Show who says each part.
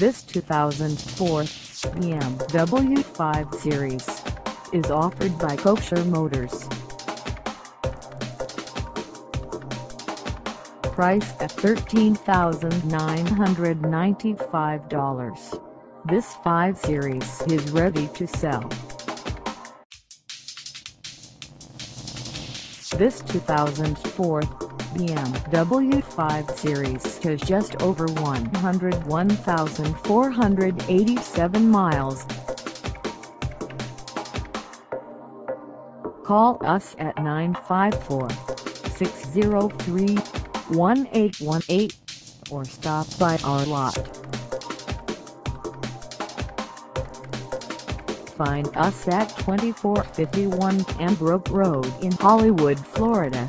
Speaker 1: This 2004 BMW 5 Series is offered by Kosher Motors. Price at $13,995. This 5 Series is ready to sell. This 2004 BMW 5 Series has just over 101,487 miles. Call us at 954-603-1818 or stop by our lot. Find us at 2451 Pembroke Road in Hollywood, Florida